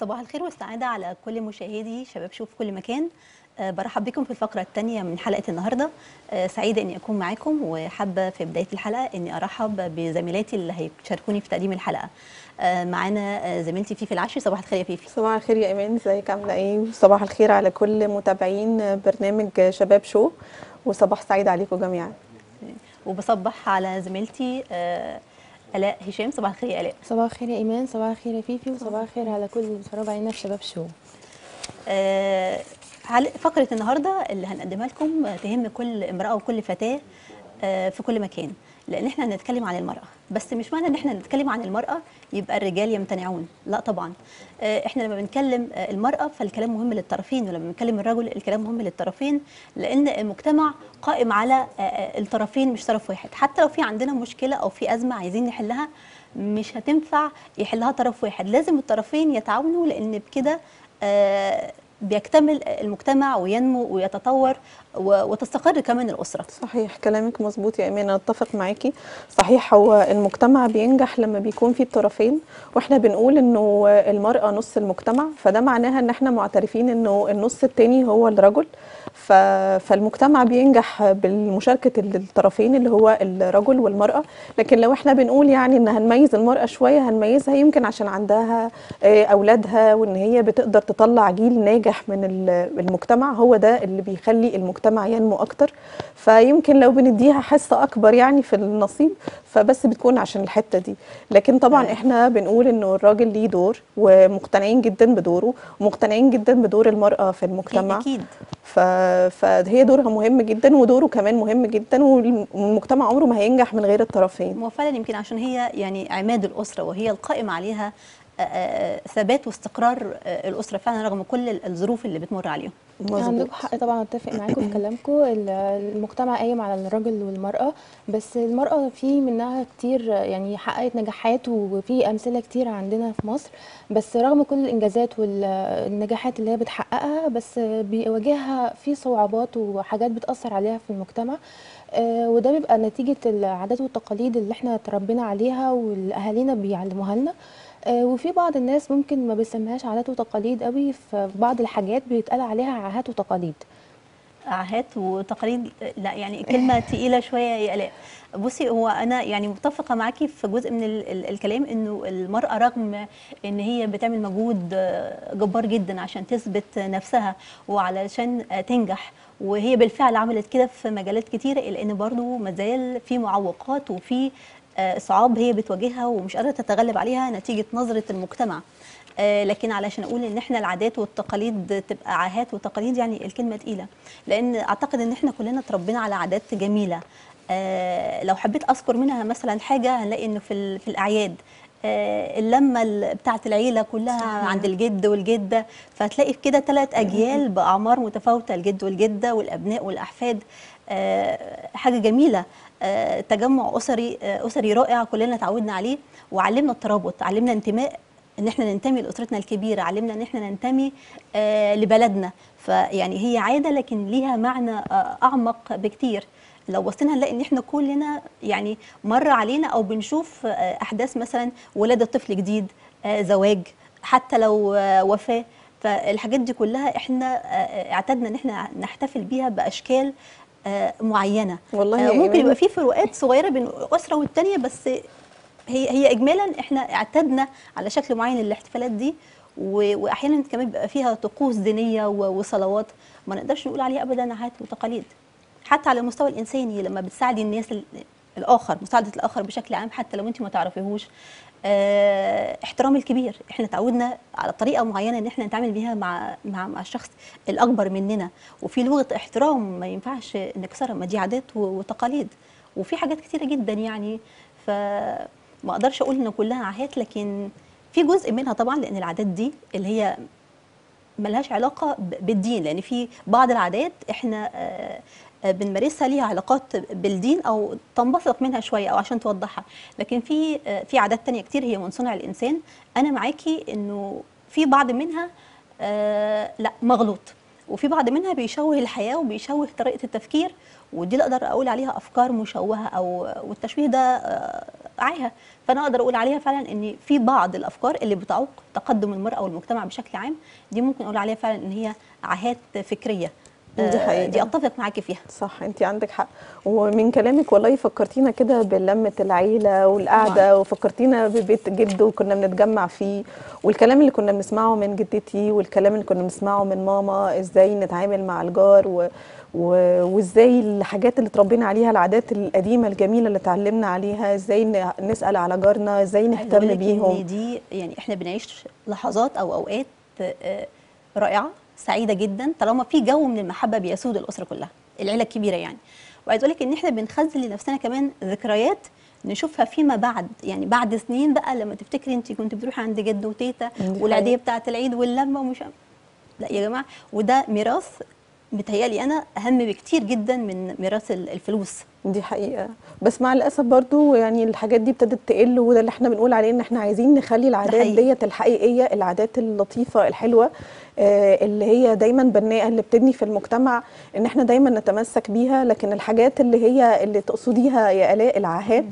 صباح الخير والسعادة على كل مشاهدي شباب شوف كل مكان. أه برحب بكم في الفقرة الثانية من حلقة النهاردة. أه سعيدة إني أكون معاكم وحابة في بداية الحلقة إني أرحب بزميلاتي اللي هيشاركوني في تقديم الحلقة. أه معانا زميلتي فيفي العشري. صباح الخير يا فيفي. صباح الخير يا إيمان. إزيك؟ عاملة إيه؟ صباح الخير على كل متابعين برنامج شباب شو. وصباح سعيد عليكم جميعا. وبصبح على زميلتي آلاء هشام صباح الخير يا آلاء. صباح الخير يا إيمان صباح الخير يا فيفي وصباح الخير على كل اللي بيتفرجوا علينا في شباب شو. آه فقرة النهاردة اللي هنقدمها لكم تهم كل امرأة وكل فتاة آه في كل مكان لأن إحنا هنتكلم عن المرأة. بس مش معنى إن إحنا نتكلم عن المرأة يبقى الرجال يمتنعون. لا طبعا. إحنا لما بنتكلم المرأة فالكلام مهم للطرفين ولما بنتكلم الرجل الكلام مهم للطرفين لأن المجتمع قائم على الطرفين مش طرف واحد. حتى لو في عندنا مشكلة أو في أزمة عايزين نحلها مش هتنفع يحلها طرف واحد. لازم الطرفين يتعاونوا لأن بكده بيكتمل المجتمع وينمو ويتطور وتستقر كمان الأسرة. صحيح كلامك مظبوط يا ايمان أتفق معاكي. صحيح هو المجتمع بينجح لما بيكون فيه الطرفين وإحنا بنقول إنه المرأة نص المجتمع فده معناها إن إحنا معترفين إنه النص التاني هو الرجل. فالمجتمع بينجح بالمشاركة الطرفين اللي هو الرجل والمرأة. لكن لو إحنا بنقول يعني ان هنميز المرأة شوية هنميزها يمكن عشان عندها أولادها وإن هي بتقدر تطلع جيل ناجح من المجتمع. هو ده اللي بيخلي المجتمع ينمو أكتر. فيمكن لو بنديها حصة أكبر يعني في النصيب فبس بتكون عشان الحتة دي. لكن طبعا إحنا بنقول إنه الراجل ليه دور ومقتنعين جدا بدوره ومقتنعين جدا بدور المرأة في المجتمع. أكيد ف... فهي دورها مهم جدا ودوره كمان مهم جدا والمجتمع عمره ما هينجح من غير الطرفين. وفعلا يمكن عشان هي يعني عماد الأسرة وهي القائم عليها ثبات واستقرار الأسرة فعلا رغم كل الظروف اللي بتمر عليهم. عندكم حق طبعا أتفق معاكم في كلامكم. المجتمع قايم على الرجل والمرأة بس المرأة في منها كتير يعني حققت نجاحات وفي أمثلة كتير عندنا في مصر. بس رغم كل الإنجازات والنجاحات اللي هي بتحققها بس بيواجهها في صعوبات وحاجات بتأثر عليها في المجتمع. وده بيبقى نتيجة العادات والتقاليد اللي إحنا تربينا عليها والأهالينا بيعلموها لنا. وفي بعض الناس ممكن ما بيسميهاش عادات وتقاليد قوي في بعض الحاجات بيتقال عليها عاهات وتقاليد. عاهات وتقاليد لا يعني كلمة تقيلة شوية يا الاء بصي هو أنا يعني متفقة معاكي في جزء من ال ال الكلام إنه المرأة رغم إن هي بتعمل مجهود جبار جدا عشان تثبت نفسها وعلشان تنجح وهي بالفعل عملت كده في مجالات كتيره الا ان برضه مازال في معوقات وفي صعاب هي بتواجهها ومش قادرة تتغلب عليها نتيجة نظرة المجتمع. لكن علشان أقول إن إحنا العادات والتقاليد تبقى عاهات وتقاليد يعني الكلمة تقيلة. لأن أعتقد إن إحنا كلنا اتربينا على عادات جميلة. لو حبيت أذكر منها مثلا حاجة هنلاقي إنه في في الأعياد. اللمة بتاعه العيلة كلها صحيح. عند الجد والجدة. فهتلاقي في كده ثلاث أجيال بأعمار متفاوتة الجد والجدة والأبناء والأحفاد. حاجة جميلة. آه، تجمع أسري آه، أسري رائع كلنا تعودنا عليه وعلمنا الترابط علمنا انتماء إن إحنا ننتمي لأسرتنا الكبيرة علمنا إن إحنا ننتمي آه لبلدنا. فيعني هي عادة لكن ليها معنى آه أعمق بكتير. لو بصينا هنلاقي إن إحنا كلنا يعني مر علينا أو بنشوف آه أحداث مثلا ولاده طفل جديد آه زواج حتى لو آه وفاة. فالحاجات دي كلها إحنا اعتدنا إن إحنا نحتفل بيها بأشكال معينة. والله ممكن يبقى في فروقات صغيرة بين أسرة والتانية بس هي هي اجمالا إحنا اعتدنا على شكل معين للاحتفالات دي. واحيانا كمان بيبقى فيها طقوس دينية وصلوات ما نقدرش نقول عليها ابدا عادات وتقاليد. حتى على المستوى الإنساني لما بتساعدي الناس الآخر مساعدة الآخر بشكل عام حتى لو أنت ما تعرفيهوش آه احترام الكبير. إحنا تعودنا على طريقة معينة إن إحنا نتعامل بيها مع مع, مع الشخص الأكبر مننا. وفي لغة احترام ما ينفعش نكسرها ما دي عادات وتقاليد. وفي حاجات كتيرة جدا يعني. فما أقدرش أقول إن كلها عاهات لكن في جزء منها طبعا لأن العادات دي اللي هي ملهاش علاقة بالدين. لأن في بعض العادات إحنا آه بنمارسها ليها علاقات بالدين أو تنبثق منها شوية أو عشان توضحها. لكن في في عادات تانية كتير هي من صنع الإنسان. أنا معاكي إنه في بعض منها آه لأ مغلوط. وفي بعض منها بيشوه الحياة وبيشوه طريقة التفكير ودي اللي أقدر أقول عليها أفكار مشوهة أو والتشويه ده توقعيها فأنا أقدر أقول عليها فعلا إن في بعض الأفكار اللي بتعوق تقدم المرأة والمجتمع بشكل عام دي ممكن أقول عليها فعلا إن هي عاهات فكرية. دي آه، حقيقة. دي أتفق معاكي فيها. صح انت عندك حق. ومن كلامك والله فكرتينا كده بلمة العيلة والقعدة وفكرتينا ببيت جده كنا بنتجمع فيه. والكلام اللي كنا بنسمعه من جدتي والكلام اللي كنا بنسمعه من ماما إزاي نتعامل مع الجار و... و... وإزاي الحاجات اللي اتربينا عليها العادات القديمة الجميلة اللي اتعلمنا عليها إزاي ن... نسأل على جارنا إزاي نهتم بيهم. دي يعني إحنا بنعيش لحظات أو أوقات آه، رائعة. سعيدة جدا طالما في جو من المحبة بيسود الأسرة كلها العيلة الكبيرة يعني. وعايز أقول لك إن إحنا بنخزن لنفسنا كمان ذكريات نشوفها فيما بعد يعني بعد سنين بقى لما تفتكري انت كنت بتروحي عند جد وتيتا دي والعيدية. بتاعة العيد واللمة ومش لا يا جماعة وده ميراث متهيألي أنا أهم بكتير جدا من ميراث ال- الفلوس. دي حقيقة. بس مع الأسف برضو يعني الحاجات دي ابتدت تقل وده اللي إحنا بنقول عليه إن إحنا عايزين نخلي العادات. ديت الحقيقية العادات اللطيفة الحلوة آه، اللي هي دايما بناءة اللي بتبني في المجتمع إن إحنا دايما نتمسك بيها. لكن الحاجات اللي هي اللي تقصديها يا آلاء العاهات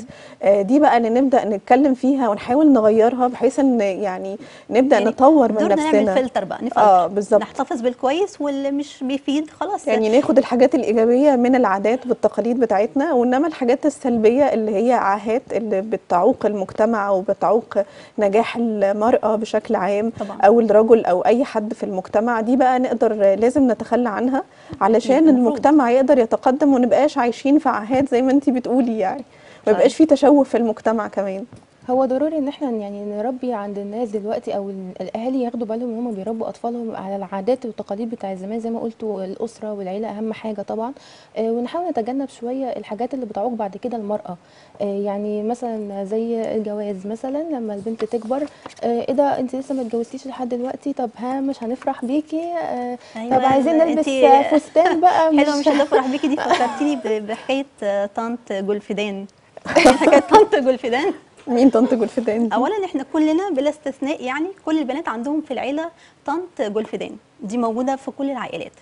آه، دي بقى اللي نبدأ نتكلم فيها ونحاول نغيرها بحيث إن يعني نبدأ يعني نطور من نفسنا نعمل فلتر بقى نفلتر. آه بالظبط. نحتفظ بالكويس واللي مش بيفيد خلاص. يعني ناخد الحاجات الإيجابية من العادات والتقاليد بتاعتنا. وإنما الحاجات السلبية اللي هي عاهات اللي بتعوق المجتمع وبتعوق نجاح المرأة بشكل عام طبعاً. أو الرجل أو أي حد في المجتمع دي بقى نقدر لازم نتخلى عنها علشان. المجتمع يقدر يتقدم ونبقاش عايشين في عاهات زي ما انتي بتقولي يعني ما. يبقاش في تشوه في المجتمع كمان هو ضروري إن إحنا يعني نربي عند الناس دلوقتي أو ال- الأهالي ياخدوا بالهم إن هم بيربوا أطفالهم على العادات والتقاليد بتاع زمان. زي ما قلتوا الأسرة والعيلة أهم حاجة طبعا. آه، ونحاول نتجنب شوية الحاجات اللي بتعوق بعد كده المرأة. آه، يعني مثلا زي الجواز مثلا لما البنت تكبر آه، إيه ده؟ أنت لسه ما اتجوزتيش لحد دلوقتي؟ طب ها مش هنفرح بيكي؟ أيوة، طب عايزين نلبس فستان بقى مش حلوة مش هتفرح بيكي. دي فكرتيني بحكاية طنط جولفيدان حكاية طنط جولفيدان مين تنتج الفدان دي؟ اولا إحنا كلنا بلا استثناء يعني كل البنات عندهم في العيلة طنط جولفيدان دي موجودة في كل العائلات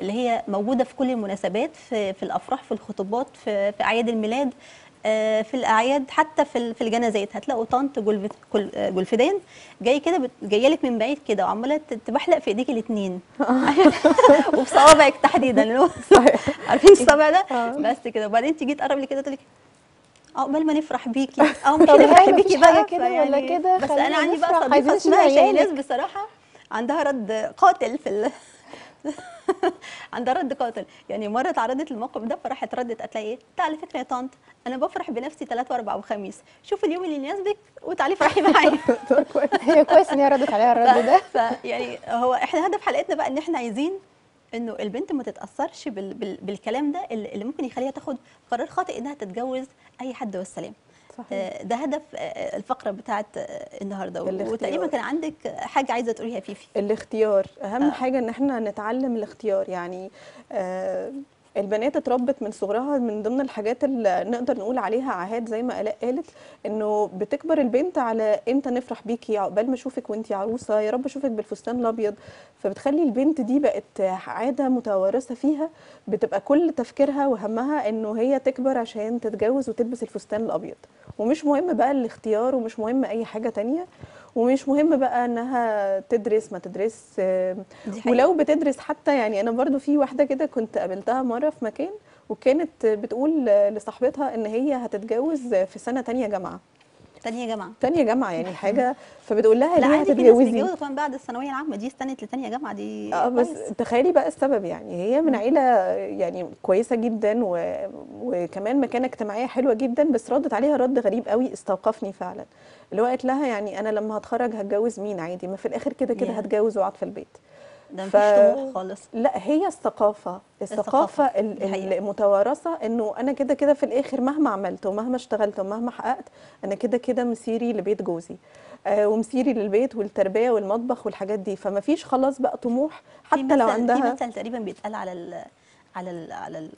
اللي هي موجودة في كل المناسبات في, في الأفراح في الخطوبات في, في أعياد الميلاد آه، في الأعياد حتى في في الجنازات. هتلاقوا طنط جولف- جول- آه، جاي كده جاية لك من بعيد كده وعمالة تبحلق في إيديك الاثنين وبصوابعك تحديدا. اللي هو صحيح. عارفين الصابع ده؟ آه. بس كده. وبعدين تيجي تقرب لي كده تقول لك عقبال ما نفرح بيكي. آه مش هل بيكي بقى كده ولا فيعني- كده؟ بس أنا عندي بقى نفرح، صديقة اسمها عيالك. بصراحة عندها رد قاتل في ال... عندها رد قاتل. يعني مرة اتعرضت للموقف ده فراحت ردت قالت لها إيه؟ "لا، على فكرة يا طنط أنا بفرح بنفسي ثلاث وأربع وخميس. شوف اليوم اللي يناسبك وتعالي فرحي معايا. هي كويس إن هي ردت عليها الرد ده. فيعني هو إحنا هدف حلقتنا بقى إن إحنا عايزين إنه البنت ما تتأثرش بال بال بالكلام ده اللي ممكن يخليها تاخد قرار خاطئ إنها تتجوز أي حد والسلام صحيح آه، ده هدف آه، الفقرة بتاعت آه، النهارده. وتقريبا كان عندك حاجة عايزة تقوليها فيفي الاختيار أهم. آه. حاجة إن إحنا نتعلم الاختيار يعني آه البنات اتربت من صغرها من ضمن الحاجات اللي نقدر نقول عليها عاهات زي ما الاء قالت إنه بتكبر البنت على إمتى نفرح بيكي عقبال ما أشوفك وانتي عروسة يا رب أشوفك بالفستان الأبيض. فبتخلي البنت دي بقت عادة متوارثة فيها بتبقى كل تفكيرها وهمها إنه هي تكبر عشان تتجوز وتلبس الفستان الأبيض. ومش مهم بقى الاختيار ومش مهم أي حاجة تانية ومش مهم بقى إنها تدرس ما تدرس. ولو بتدرس حتى يعني أنا برضو في واحدة كده كنت قابلتها مرة في مكان وكانت بتقول لصاحبتها إن هي هتتجوز في سنة تانية جامعة تانية جامعة. تانية جامعة يعني حاجة. فبتقول لها لا ليه عندي في ناس بيتجوزوا كمان بعد الثانوية العامة. دي استنت لتانية جامعة دي آه بس كويس. تخيلي بقى السبب يعني. هي من عيلة يعني كويسة جدا و... وكمان مكانة اجتماعية حلوة جدا بس ردت عليها رد غريب قوي استوقفني فعلا. اللي هو قالت لها يعني أنا لما هتخرج هتجوز مين؟ عادي. ما في الآخر كده كده. هتجوز واقعد في البيت. ده مفيش طموح خالص. لا هي الثقافة. الثقافة. الثقافة، ال- دي حقيقة. المتوارثة إنه أنا كده كده في الآخر مهما عملت ومهما اشتغلت ومهما حققت أنا كده كده مسيري لبيت جوزي آه ومسيري للبيت والتربية والمطبخ والحاجات دي. فما فيش خلاص بقى طموح حتى لو عندها في مثل تقريبا بيتقال على ال على ال على ال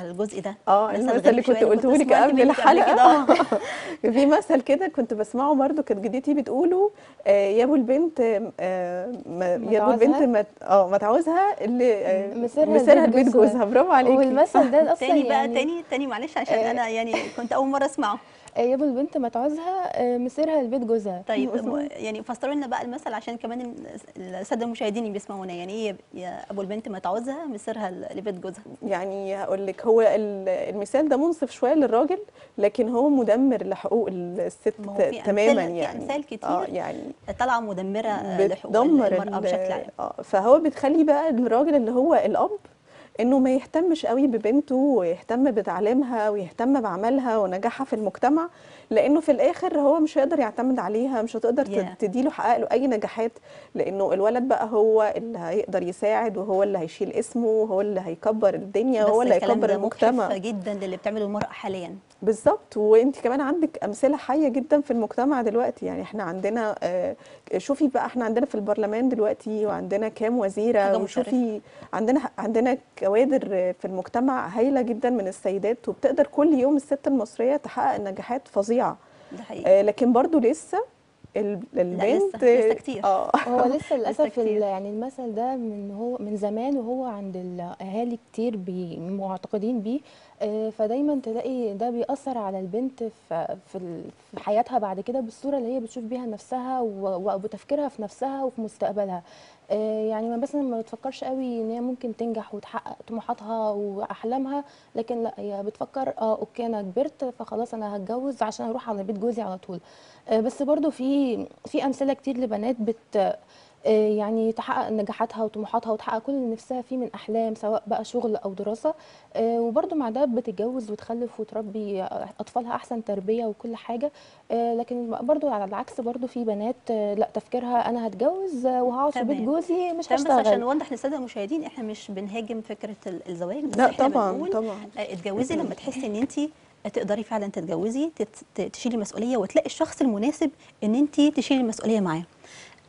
على الجزء ده آه مثل المثل اللي كنت قلته لك قبل الحلقة كده. في مثل كده كنت بسمعه برضو كانت جدتي بتقوله آه يا أبو البنت آه يا أبو البنت آه ما تعوزها اللي آه مسيرها لبيت جوزها. برافو عليكي والمثل ده أصلا تاني بقى يعني تاني تاني معلش عشان آه. أنا يعني كنت أول مرة أسمعه يابا البنت ما تعوزها آه، مسيرها لبيت جوزها. طيب يعني فسروا لنا بقى المثل عشان كمان ال- الساده المشاهدين اللي بيسمعونا. يعني إيه يا أبو البنت ما تعوزها مسيرها لبيت جوزها؟ يعني هقول لك هو ال- المثال ده منصف شوية للراجل لكن هو مدمر لحقوق الست في تماما في يعني. أمثال كتير آه يعني طالعة مدمرة آه، لحقوق المرأة ال- بشكل عام. آه فهو بتخلي بقى الراجل اللي هو الأب إنه ما يهتمش قوي ببنته ويهتم بتعليمها ويهتم بعملها ونجاحها في المجتمع لأنه في الآخر هو مش هيقدر يعتمد عليها مش هتقدر Yeah. تديله حقق له اي نجاحات لأنه الولد بقى هو اللي هيقدر يساعد وهو اللي هيشيل اسمه وهو اللي هيكبر الدنيا وهو بس اللي هيكبر المجتمع مجحف جدا للي بتعمله المرأة حاليا بالظبط. وانت كمان عندك أمثلة حية جدا في المجتمع دلوقتي. يعني إحنا عندنا آه، شوفي بقى إحنا عندنا في البرلمان دلوقتي وعندنا كام وزيرة وشوفي عندنا عندنا كوادر في المجتمع هايلة جدا من السيدات وبتقدر كل يوم الست المصرية تحقق نجاحات فظيعة. ده حقيقي. آه، لكن برضو لسه ال- البنت لسه- لسه كتير. آه. هو لسه للأسف يعني المثل ده من هو من زمان وهو عند الأهالي كتير بي معتقدين بيه. فدايما تلاقي ده بيأثر على البنت في في حياتها بعد كده بالصورة اللي هي بتشوف بيها نفسها و- وبتفكيرها في نفسها وفي مستقبلها. آه، يعني مثلا ما بتفكرش قوي إن هي ممكن تنجح وتحقق طموحاتها وأحلامها لكن لأ هي بتفكر آه أوكي أنا كبرت فخلاص أنا هتجوز عشان أروح على بيت جوزي على طول. آه، بس برضو في في أمثلة كتير لبنات بت آه، يعني تحقق نجاحاتها وطموحاتها وتحقق كل اللي نفسها فيه من أحلام سواء بقى شغل أو دراسة. آه، وبرضو مع ده بتتجوز وتخلف وتربي أطفالها أحسن تربية وكل حاجة. آه، لكن برضو على العكس برضو في بنات آه، لا تفكيرها أنا هتجوز آه، وهقعد في بيت. جوزي مش تمام بس عشان هشتغل نوضح للسادة المشاهدين إحنا مش بنهاجم فكرة ال- الزواج بس لا إحنا طبعا بنقول طبعا. آه، اتجوزي لما تحسي إن انت تقدري فعلا تتجوزي تشيلي مسؤوليه وتلاقي الشخص المناسب إن انت تشيلي المسؤولية معاه.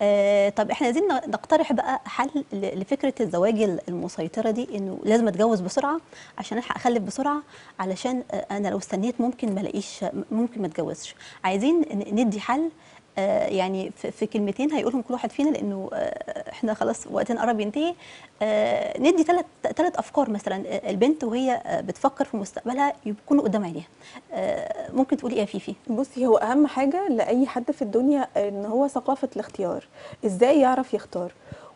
آه طب إحنا عايزين نقترح بقى حل لفكرة الزواج ال- المسيطرة دي إنه لازم أتجوز بسرعة عشان ألحق أخلف بسرعة علشان أنا لو استنيت ممكن ما ألاقيش ممكن ما أتجوزش. عايزين ندي حل يعني في, كلمتين هيقولهم كل واحد فينا لأنه آه إحنا خلاص وقتنا قرب ينتهي. آه ندي ثلاث ثلاث أفكار مثلا. آه، البنت وهي آه بتفكر في مستقبلها يكونوا قدام عينيها. آه ممكن تقولي إيه يا فيفي؟ بصي هو أهم حاجة لأي حد في الدنيا إن هو ثقافة الاختيار. إزاي يعرف يختار؟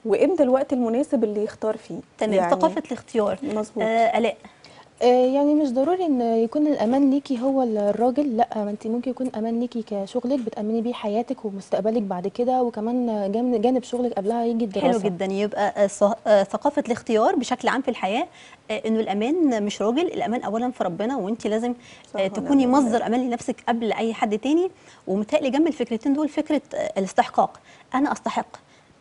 وإمتى الوقت المناسب اللي يختار فيه؟ تمام. يعني ثقافة الاختيار. مظبوط. آه ألاء. آه، يعني مش ضروري إن يكون الأمان ليكي هو الراجل لأ ما انت ممكن يكون أمان ليكي كشغلك بتأمني بيه حياتك ومستقبلك بعد كده وكمان جانب جانب شغلك قبلها يجي الدراسه حلو جدا. يبقى آه، آه، ثقافة الاختيار بشكل عام في الحياة آه، إنه الأمان مش راجل الأمان اولا في ربنا وانت لازم آه، تكوني. مصدر أمان لنفسك قبل أي حد تاني. ومتهيألي جنب الفكرتين دول فكرة آه، الاستحقاق. أنا أستحق.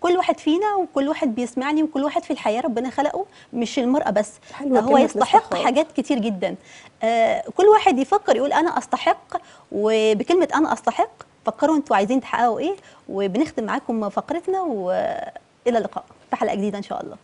كل واحد فينا وكل واحد بيسمعني وكل واحد في الحياة ربنا خلقه مش المرأة بس. هو يستحق. حاجات كتير جدا. آه، كل واحد يفكر يقول أنا أستحق وبكلمة أنا أستحق فكروا أنتوا عايزين تحققوا إيه وبنختم معاكم فقرتنا والى اللقاء. في حلقة جديدة إن شاء الله.